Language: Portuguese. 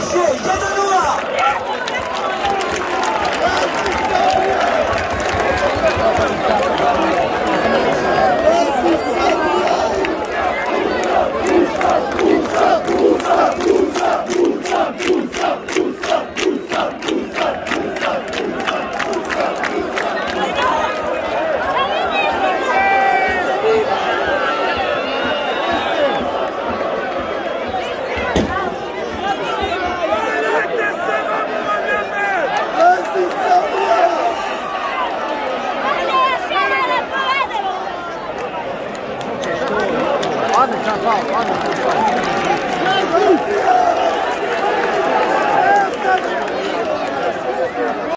touché. Il y a Pode deixar, Paulo.